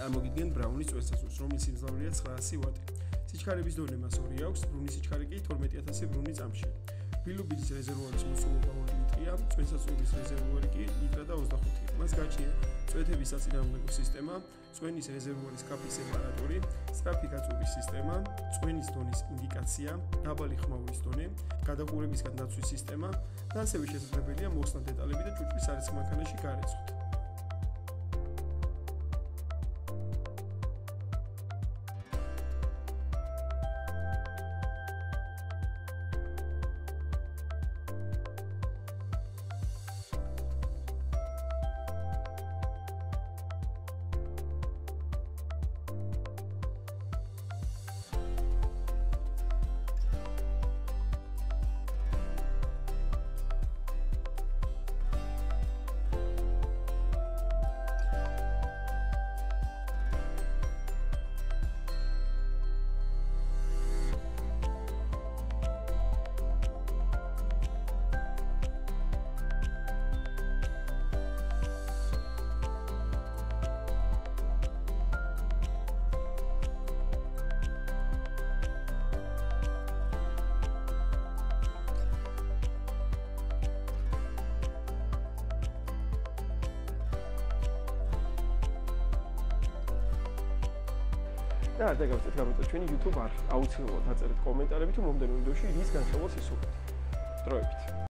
წარმოგიდგენ ბრაუნის წვეთსასურს, რომლის სიმძლავრეა 900 ვატი. სიჩქარების დონე მას 2 აქვს, ბრუნის სიჩქარე კი 12000 ბრუნი წამში. ბილუბილის რეზერვუარის მოსულობა 2 ლიტრია, წვეთსასურის რეზერვუარი კი ლიტრა და 25. მას გააჩნია წვეთების საწინააღმდეგო სისტემა, წვენის რეზერვუარის კაფის სეპარატორი, სწრაფი გაწვევის სისტემა, წვენის დონის ინდიკაცია, დაბალი ხმაურის დონე, გადაყურებისგან დაცვის სისტემა და ასევე შესაძლებელია მოხსნა დეტალები და ჭუჭვის არის მანქანაში გარეცხოთ. და არ დაგავწეთ გამოწე ჩვენი YouTube არხი. აუცილებლად დაწერეთ კომენტარები თუ მომდევნო ვიდეოში რის განხილვას ისურვებთ. დროებით.